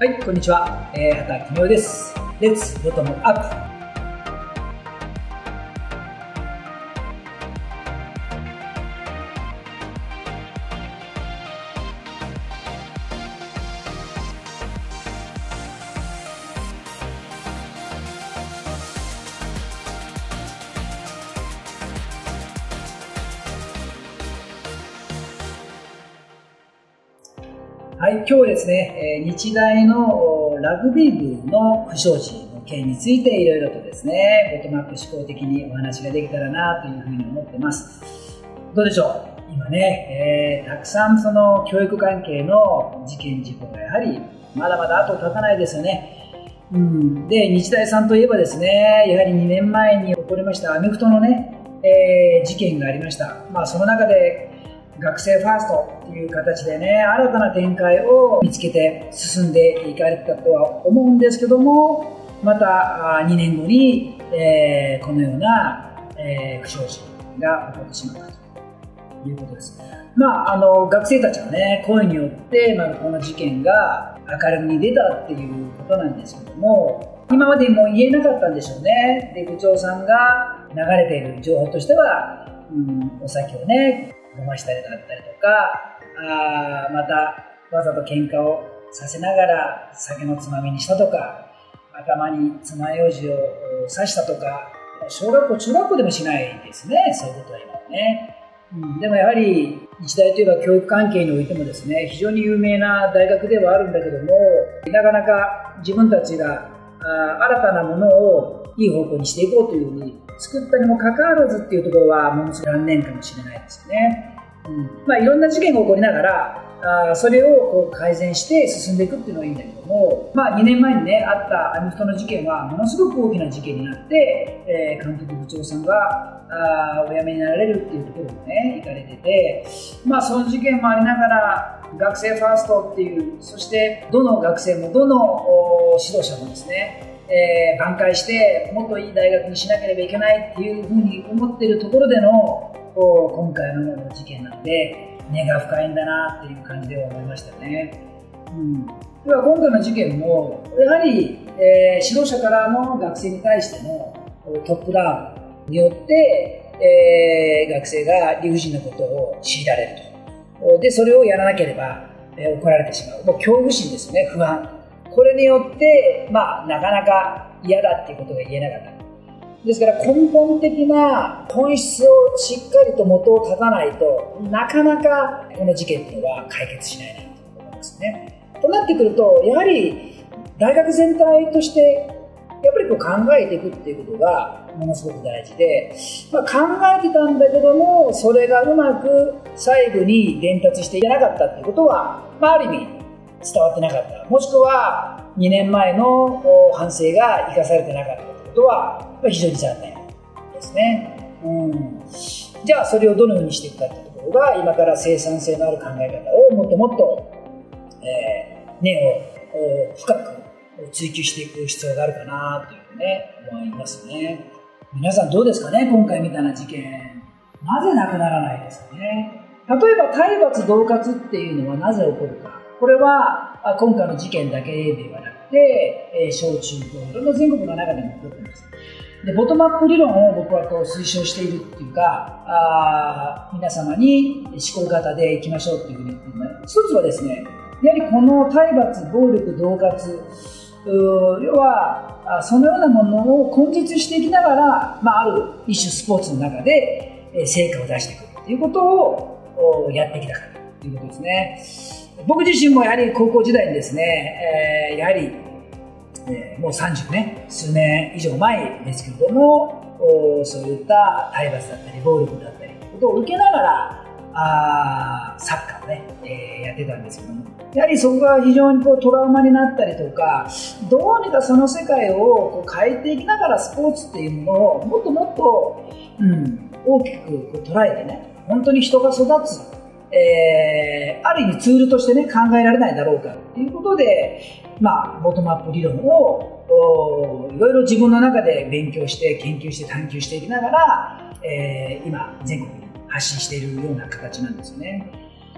はい、こんにちは。えー、畑君です。レッツボトムアップ。今日ですね、日大のラグビー部の不祥事の件についていろいろとですね、ボトムアップ思考的にお話ができたらなというふうに思ってます。どうでしょう？今ね、えー、たくさんその教育関係の事件事故がやはりまだまだ後を絶たないですよね。うん、で、日大さんといえばですね、やはり2年前に起こりましたアメフトのね、えー、事件がありました。まあその中で学生ファーストっていう形でね、新たな展開を見つけて進んでいかれたとは思うんですけども、また2年後に、えー、このような、えー、不祥事が起こってしまったということです。まあ、あの学生たちの、ね、声によって、まあ、この事件が明るみに出たっていうことなんですけども、今までも言えなかったんでしょうね。で、部長さんが流れている情報としては、うん、お酒をね、飲ましたりだったりとか、あまたわざと喧嘩をさせながら酒のつまみにしたとか、頭に爪楊枝を刺したとか、小学校、中学校でもしないですね、そういうことは今はね。うん、でもやはり日大といえば教育関係においてもですね非常に有名な大学ではあるんだけどもなかなか自分たちがあ新たなものをいい方向にしていこうというふうに作ったにもかかわらずっていうところはものすごい残念かもしれないですよね。うんまあ、いろんな事件が起こりながらあそれをこう改善して進んでいくっていうのはいいんだけども、まあ、2年前にねあったアメフトの事件はものすごく大きな事件になって、えー、監督部長さんがあお辞めになられるっていうところもね行かれてて、まあ、その事件もありながら学生ファーストっていうそしてどの学生もどの指導者もですねえー、挽回してもっといい大学にしなければいけないっていうふうに思っているところでの今回の事件なので根が深いんだなっていう感じで思いましたね。うん、では今回の事件もやはり、えー、指導者からの学生に対してのトップダウンによって、えー、学生が理不尽なことを強いられると。でそれをやらなければ、え、怒られてしまう。もう恐怖心ですね不安。これによって、まあ、なかなか嫌だっていうことが言えなかった。ですから根本的な本質をしっかりと元を立たないとなかなかこの事件っていうのは解決しないなと思いますね。となってくるとやはり大学全体としてやっぱりこう考えていくっていうことがものすごく大事で、まあ、考えてたんだけどもそれがうまく細部に伝達していけなかったっていうことは、まあ、ある意味伝わってなかった。もしくは2年前の反省が生かされてなかったということは非常に残念ですね、うん、じゃあそれをどのようにしていくかというところが今から生産性のある考え方をもっともっと、えー、根を深く追求していく必要があるかなというね思いますね。皆さんどうですかね今回みたいな事件。なぜなくならないですかね。例えば体罰恫喝っていうのはなぜ起こるか。これは今回の事件だけではなくて、え小中高いろんな全国の中でも起こっています。でボトムアップ理論を僕はこう推奨しているっていうかあ皆様に思考型でいきましょうっていうふうに言ってるの一つはですねやはりこの体罰暴力恫喝要はそのようなものを根絶していきながら、まあ、ある一種スポーツの中で成果を出していくということをやってきたからということですね。僕自身もやはり高校時代にですね、えー、やはり、えー、もう30年、数年以上前ですけれども、そういった体罰だったり暴力だったりことを受けながらあサッカーをね、えー、やってたんですけどもやはりそこが非常にこうトラウマになったりとかどうにかその世界をこう変えていきながらスポーツっていうものをもっともっと、うん、大きくこう捉えてね本当に人が育つえー、ある意味ツールとしてね、考えられないだろうかということで、まあ、ボトムアップ理論をいろいろ自分の中で勉強して研究して探求していきながら、えー、今全国に発信しているような形なんですよね、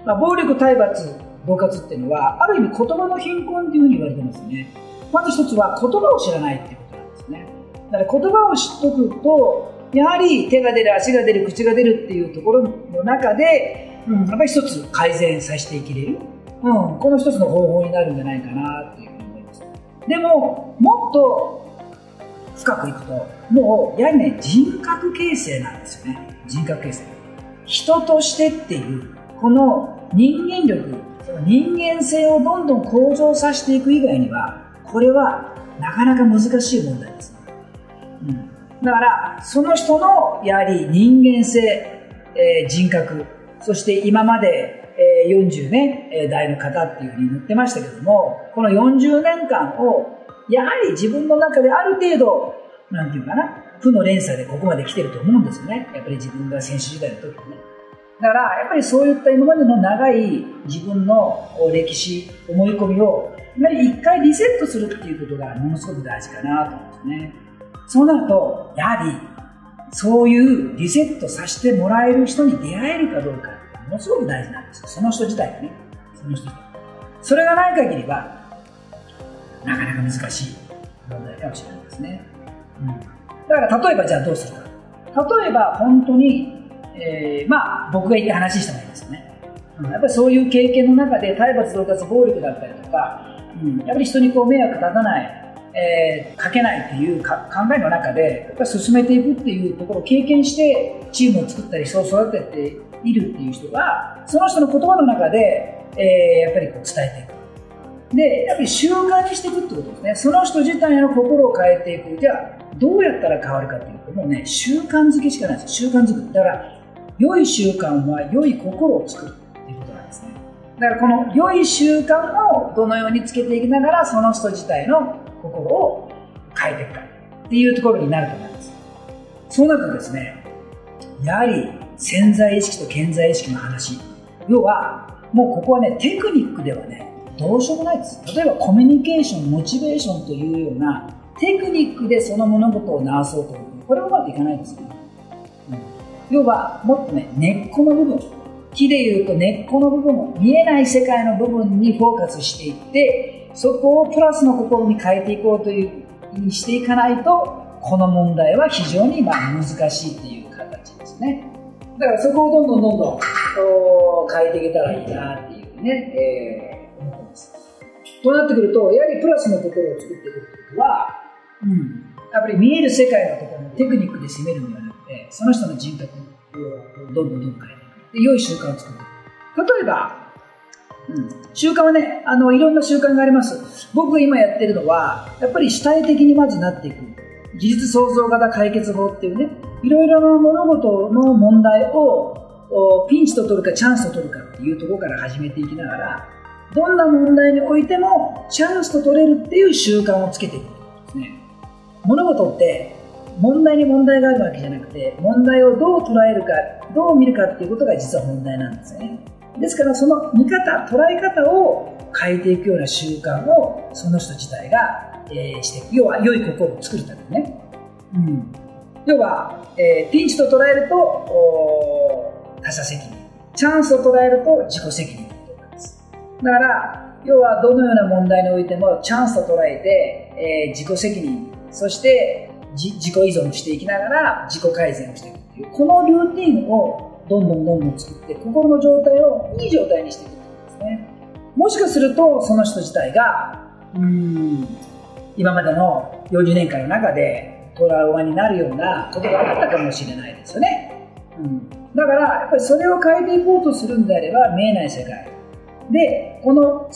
まあ、暴力体罰恫喝っていうのは、ある意味言葉の貧困っていうふうに言われてますね。まず一つは言葉を知らないっていうことなんですね。だから言葉を知っとくと、やはり手が出る、足が出る、口が出るっていうところの中で、うん、やっぱり一つ改善させていけれる。うん、この一つの方法になるんじゃないかなっていうふうに思います。でも、もっと深くいくと、もう、やはりね、人格形成なんですよね。人格形成。人としてっていう、この人間力、その人間性をどんどん向上させていく以外には、これはなかなか難しい問題です。うん、だから、その人のやはり人間性、えー、人格、そして今まで、40年代の方っていうふうに言ってましたけども、この40年間をやはり自分の中である程度、なんていうかな、負の連鎖でここまで来てると思うんですよね。やっぱり自分が選手時代の時にね。だから、やっぱりそういった今までの長い自分の歴史、思い込みを、やはり一回リセットするっていうことがものすごく大事かなと思うんですね。そうなると、やはり、そういうリセットさせてもらえる人に出会えるかどうかって、ものすごく大事なんですよ。その人自体がね。その人それがない限りは、なかなか難しい問題かもしれないですね。うん、だから例えばじゃあどうするか。例えば本当に、えー、まあ僕が言った話してもいいですよね。うん、やっぱりそういう経験の中で体罰、恫喝、暴力だったりとか、うん、やっぱり人にこう迷惑立たない、えー、かけないっていうか考えの中で、やっぱ進めていくっていうところを経験して、チームを作ったり、人を育てているっていう人が、その人の言葉の中で、えー、やっぱりこう伝えていく。で、やっぱり習慣にしていくってことですね。その人自体の心を変えていく。じゃあ、どうやったら変わるかっていうと、もうね、習慣づけしかないです習慣づく。だから、良い習慣は良い心を作るっていうことなんですね。だから、この良い習慣をどのようにつけていきながら、その人自体の心を変えていくかっていうところになると思います。そうなるとですね、やはり潜在意識と潜在意識の話。要は、もうここはね、テクニックではね、どうしようもないです。例えばコミュニケーション、モチベーションというようなテクニックでその物事を直そうとこれはうまくいかないんですよ、ね、うん、要はもっとね、根っこの部分。木で言うと根っこの部分、見えない世界の部分にフォーカスしていって、そこをプラスの心に変えていこうというにしていかないと、この問題は非常にまあ難しいっていう形ですね。だからそこをどんどんどんどん変えていけたらいいなっていうね、えーとなってくると、やはりプラスのところを作っていくってことは、うん、やっぱり見える世界のところのテクニックで攻めるんではなくて、その人の人格をどんどんどんどん変えていく。で、良い習慣を作っていく。例えば、習慣はね、あの、いろんな習慣があります。僕が今やってるのは、やっぱり主体的にまずなっていく。技術創造型解決法っていうね、いろいろな物事の問題をピンチと取るかチャンスと取るかっていうところから始めていきながら、どんな問題においてもチャンスと取れるっていう習慣をつけていくですね。物事って問題に問題があるわけじゃなくて、問題をどう捉えるか、どう見るかっていうことが実は問題なんですよね。ですからその見方、捉え方を変えていくような習慣をその人自体が、えー、していく。要は良い心を作るためにね。うん。要は、えー、ピンチと捉えると他者責任。チャンスを捉えると自己責任。だから、要はどのような問題においてもチャンスと捉えて、えー、自己責任、そして自己依存していきながら自己改善をしていくっていう、このルーティンをどんどんどんどん作って、心の状態をいい状態にしていくってことですね。もしかすると、その人自体が、うん、今までの40年間の中でトラウマになるようなことがあったかもしれないですよね。うん、だから、やっぱりそれを変えていこうとするんであれば、見えない世界、で、この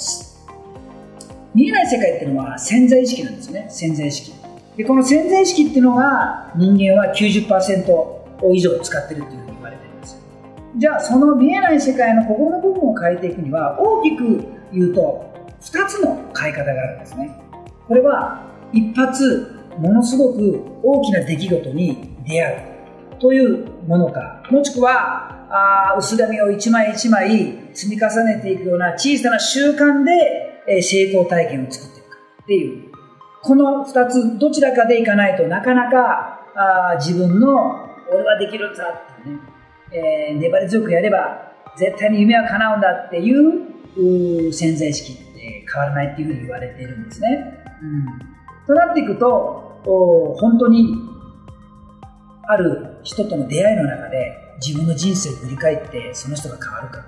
見えない世界っていうのは潜在意識なんですね。潜在意識。で、この潜在意識っていうのが人間は90%を以上使ってるっていうふうにじゃあ、その見えない世界の心の部分を変えていくには、大きく言うと、2つの変え方があるんですね。これは、一発、ものすごく大きな出来事に出会うというものか、もしくは、あ薄紙を一枚一枚積み重ねていくような小さな習慣で、え成功体験を作っていくっていう。この二つ、どちらかでいかないとなかなかあ自分の俺はできるんだってね、えー、粘り強くやれば絶対に夢は叶うんだっていう潜在意識って変わらないっていうふうに言われているんですね。うん、となっていくとお、本当にある人との出会いの中で自分の人生を振り返ってその人が変わるか。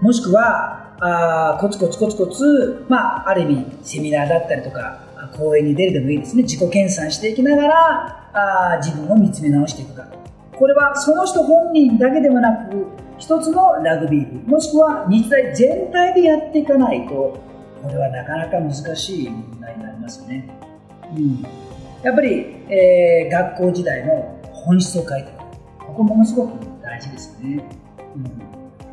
もしくは、あコツコツコツコツ、まあ、ある意味セミナーだったりとか、講演に出るでもいいですね。自己研鑽していきながら、あ自分を見つめ直していくか。これはその人本人だけではなく、一つのラグビー部、もしくは日大全体でやっていかないと、これはなかなか難しい問題になりますよね。うん、やっぱり、えー、学校時代の本質を変えていく。ここものすごく大事ですよね。うん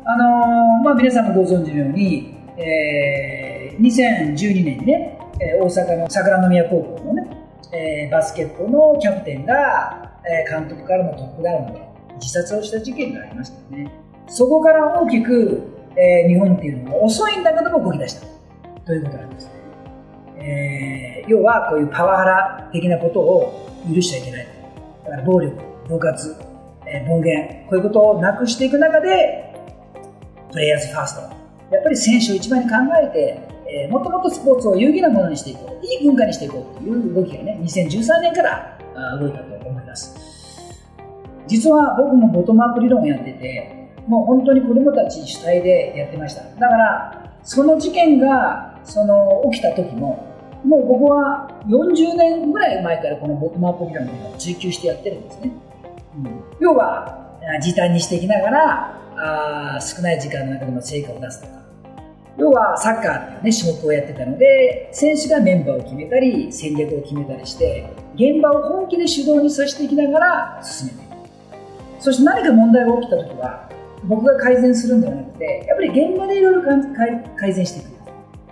あのー、まあ、皆さんもご存知のように、えー、2012年にね、えー、大阪の桜宮高校のね、えー、バスケットのキャプテンが、えー、監督からのトップダウンで自殺をした事件がありましたよね。そこから大きく、えー、日本っていうのは遅いんだけども動き出したということなんですね。えー、要はこういうパワハラ的なことを許しちゃいけない。だから暴力、暴活、えー、暴言、こういうことをなくしていく中で、プレイヤーズファースト。やっぱり選手を一番に考えて、えー、もともとスポーツを有意義なものにしていこう、いい文化にしていこうという動きがね、2013年から動いたと思います。実は僕もボトムアップ理論をやってて、もう本当に子供たち主体でやってました。だから、その事件がその起きた時も、もう僕は40年ぐらい前からこのボトムアップ理論を追求してやってるんですね。うん、要は、時短にしていきながら、あ少ない時間の中でも成果を出すとか要はサッカーっていうね種目をやってたので選手がメンバーを決めたり戦略を決めたりして現場を本気で主導にさせていきながら進めていく。そして何か問題が起きた時は僕が改善するんではなくてやっぱり現場でいろいろ改善していく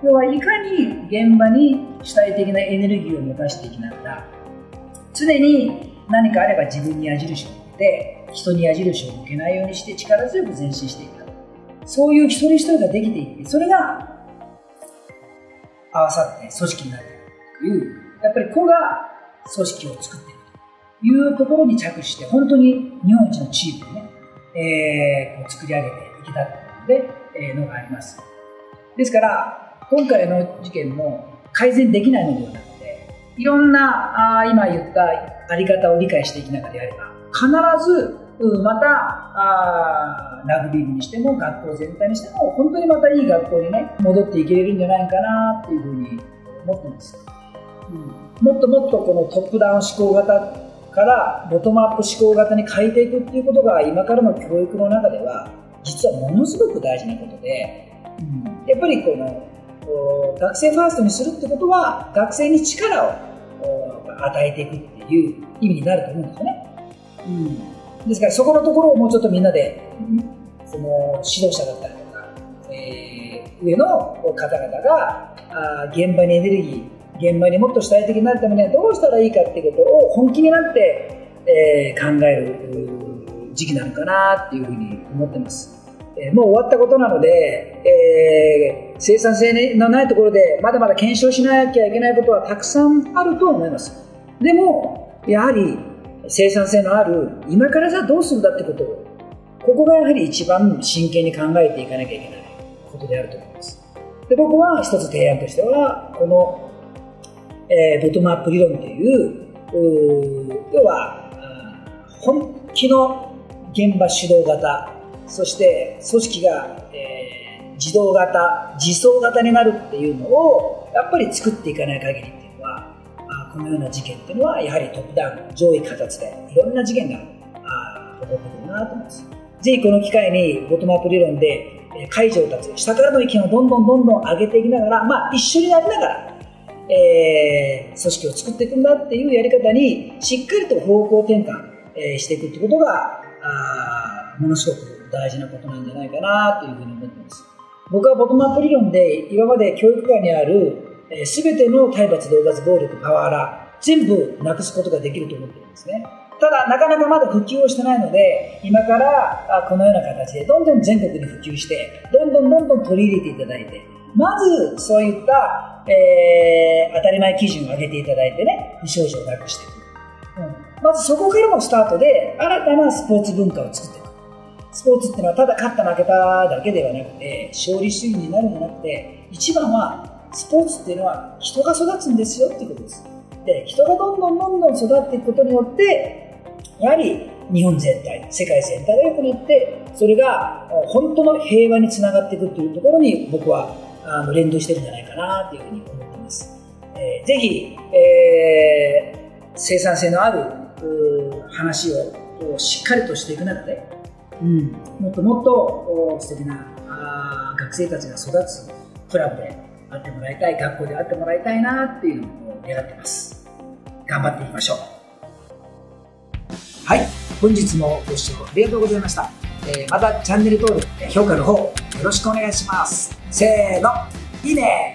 要はいかに現場に主体的なエネルギーを持たせていきながら常に何かあれば自分に矢印を向けて人に矢印を向けないようにして力強く前進していく。そういう一人一人ができていってそれが合わさって組織になっていくというやっぱり個が組織を作っていくというところに着手して本当に日本一のチームをね、えー、こう作り上げていけたというので、えー、のがあります。ですから今回の事件も改善できないのではなくていろんなあ今言ったあり方を理解していきながらやれば必ずまたあラグビー部にしても学校全体にしても本当にまたいい学校にね戻っていけれるんじゃないかなっていうふうに思ってます、うん、もっともっとこのトップダウン思考型からボトムアップ思考型に変えていくっていうことが今からの教育の中では実はものすごく大事なことで、うん、やっぱりこの学生ファーストにするってことは学生に力を与えていくっていう意味になると思うんですよね。うんですからそこのところをもうちょっとみんなでその指導者だったりとか、えー、上の方々があ現場にエネルギー現場にもっと主体的になるためにはどうしたらいいかっていうことを本気になって、えー、考える時期なのかなっていうふうに思ってます。えー、もう終わったことなので、えー、生産性のないところでまだまだ検証しなきゃいけないことはたくさんあると思います。でも、やはり生産性のある今からじゃあどうするんだってことをここがやはり一番真剣に考えていかなきゃいけないことであると思います。で僕は一つ提案としてはこの、えー、ボトムアップ理論という要は本気の現場主導型そして組織が、えー、自動型自走型になるっていうのをやっぱり作っていかない限りこのような事件っていうのはやはりトップダウン上位形でいろんな事件が起こってくるなと思います。ぜひこの機会にボトムアップ理論で解除を立つ下からの意見をどんどんどんどん上げていきながら、まあ、一緒になりながら、えー、組織を作っていくんだっていうやり方にしっかりと方向転換、えー、していくってことがあものすごく大事なことなんじゃないかなというふうに思っています。僕はボトムアップ理論で今まで教育界にあるすべての体罰、動活、暴力、パワハラ、全部なくすことができると思ってるんですね。ただ、なかなかまだ普及をしてないので、今からこのような形でどんどん全国に普及して、どんどんどんどん取り入れていただいて、まずそういった、えー、当たり前基準を上げていただいてね、不祥事をなくしていく。うん、まずそこからのスタートで、新たなスポーツ文化を作っていく。ススポーツっていうのはただ勝った負けただけではなくて勝利主義になるんじゃなくて一番はスポーツっていうのは人が育つんですよっていうことです。で人がどんどんどんどん育っていくことによってやはり日本全体世界全体が良くなってそれが本当の平和につながっていくというところに僕はあの連動してるんじゃないかなというふうに思ってます、えー、ぜひ、えー、生産性のある話をしっかりとしていく中で、うん、もっともっと素敵なあ学生たちが育つクラブであってもらいたい学校であってもらいたいなっていうのを願ってます。頑張っていきましょう。はい。本日もご視聴ありがとうございました、えー、またチャンネル登録評価の方よろしくお願いします。せーの。いいね。